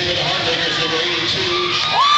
for the Heartlanders, number 82.